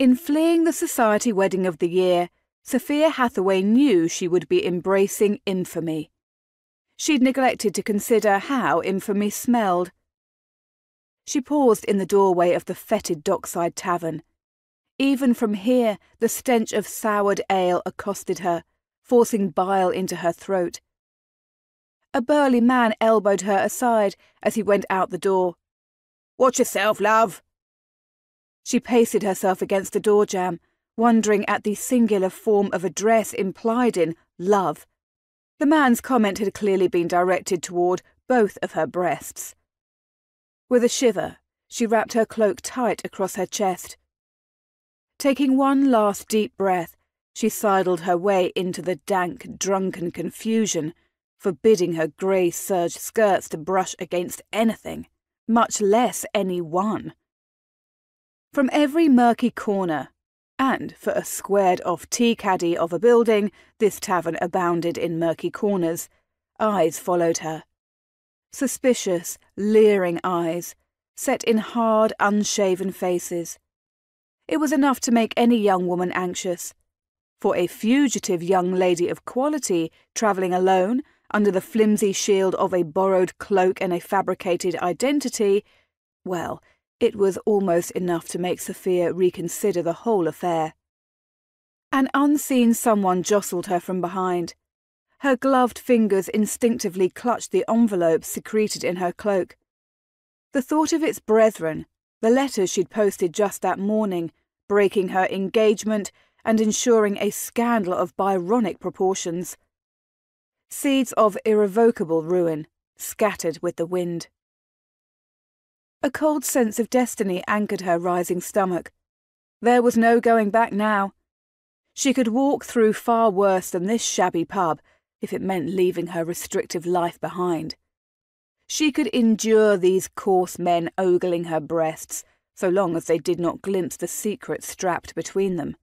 In fleeing the society wedding of the year, Sophia Hathaway knew she would be embracing infamy. She'd neglected to consider how infamy smelled. She paused in the doorway of the fetid dockside tavern. Even from here, the stench of soured ale accosted her, forcing bile into her throat. A burly man elbowed her aside as he went out the door. Watch yourself, love. She pasted herself against the door jamb, wondering at the singular form of address implied in love. The man's comment had clearly been directed toward both of her breasts. With a shiver, she wrapped her cloak tight across her chest. Taking one last deep breath, she sidled her way into the dank, drunken confusion forbidding her grey serge skirts to brush against anything, much less any one. From every murky corner, and for a squared off tea caddy of a building, this tavern abounded in murky corners, eyes followed her. Suspicious, leering eyes, set in hard, unshaven faces. It was enough to make any young woman anxious. For a fugitive young lady of quality travelling alone under the flimsy shield of a borrowed cloak and a fabricated identity, well, it was almost enough to make Sophia reconsider the whole affair. An unseen someone jostled her from behind. Her gloved fingers instinctively clutched the envelope secreted in her cloak. The thought of its brethren, the letters she'd posted just that morning, breaking her engagement and ensuring a scandal of Byronic proportions, seeds of irrevocable ruin, scattered with the wind. A cold sense of destiny anchored her rising stomach. There was no going back now. She could walk through far worse than this shabby pub if it meant leaving her restrictive life behind. She could endure these coarse men ogling her breasts so long as they did not glimpse the secret strapped between them.